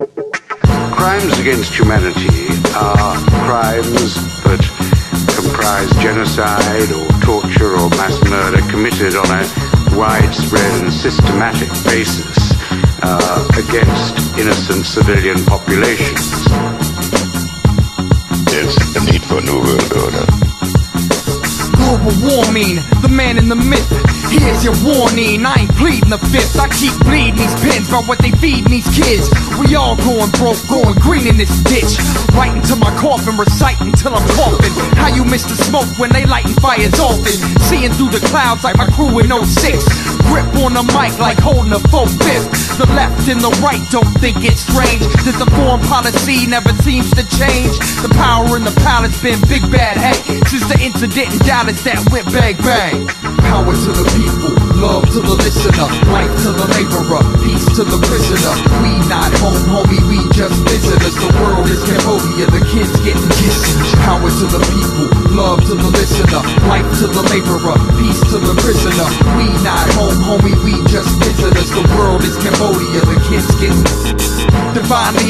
Crimes against humanity are crimes that comprise genocide or torture or mass murder committed on a widespread and systematic basis uh, against innocent civilian populations. There's a need for a new world order. Global warming, the man in the myth. Here's your warning, I ain't pleading the fifth. I keep bleeding by what they feeding these kids. We all going broke, going green in this ditch. Writing to my coffin, reciting till I'm coughing. How you miss the smoke when they lighting fires often. Seeing through the clouds like my crew in 06. Grip on the mic like holding a full fifth. The left and the right don't think it's strange that the foreign policy never seems to change. The power in the palace been big bad hey since the incident in Dallas that went bang bang. Power to the people, love to the listener, life to the prisoner. We not home, homie, we just visitors. The world is Cambodia, the kids getting kissed. Power to the people, love to the listener, life to the laborer, peace to the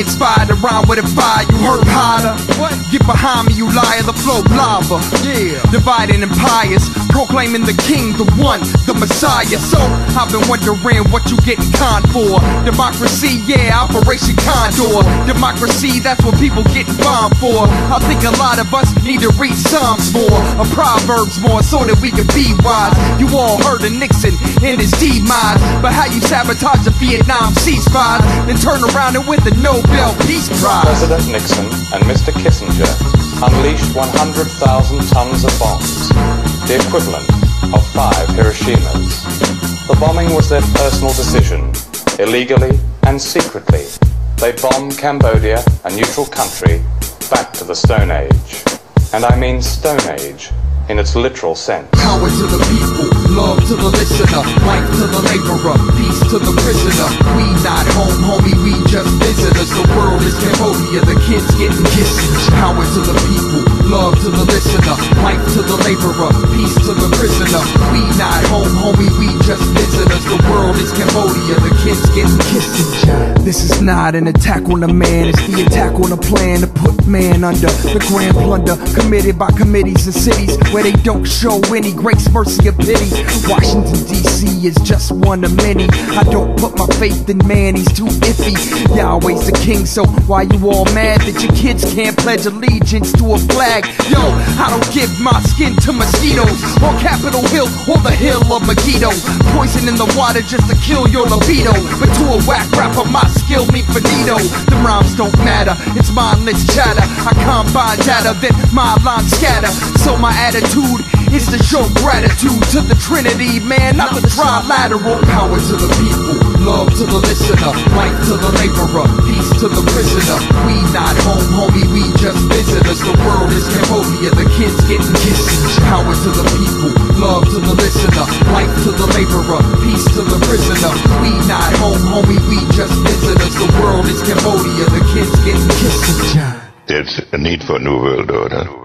inspired to rhyme with a fire. You heard hotter? What? Get behind me, you liar. The flow lava. Yeah. Dividing empires, proclaiming the king, the one, the messiah. So I've been wondering what you getting con for. Democracy, yeah, Operation Condor. Democracy, that's what people getting bombed for. I think a lot of us need to read Psalms more, or Proverbs more, so that we can be wise. You all heard of Nixon and his demise, but how you sabotage the Vietnam ceasefire, then turn around and with a the Nobel Peace Prize. President Nixon and Mr. Kissinger unleashed 100,000 tons of bombs, the equivalent of five Hiroshimas. The bombing was their personal decision, illegally and secretly. They bombed Cambodia, a neutral country, back to the Stone Age. And I mean Stone Age in its literal sense. Power to the people, love to the listener, life to the laborer, peace to the prisoner. We not home, homie, we just visitors. The world is Cambodia, the kids getting kissed. Power to the people, love to the listener, to the laborer, peace to the prisoner. We not home, homie, we just visitors. The world is Cambodia, the kids getting kissed. This is not an attack on a man, it's the attack on a plan to put man under the grand plunder committed by committees and cities where they don't show any grace, mercy, or pity. Washington, D.C. is just one of many. I don't put my faith in man, he's too iffy. Yahweh's the king, so why you all mad that your kids can't pledge allegiance to a flag? Yo, I don't give my skin to mosquitoes on Capitol Hill or the hill of Megiddo. Poison in the water just to kill your libido. But to a whack rapper, my skill me finito. The rhymes don't matter, it's mindless chatter. I combine data, then my lines scatter. So my attitude is to show gratitude to the Trinity, man, not the trilateral. Power to the people, love to the listener, life to the laborer, peace to the prisoner. We not home, homie, we just visitors. The world is Cambodia, the kids getting kissed. Power to the people, love to the listener, life to the laborer, peace to the prisoner. We not home, homie, we just visitors. The world is Cambodia, the kids getting kissed. A need for a new world order.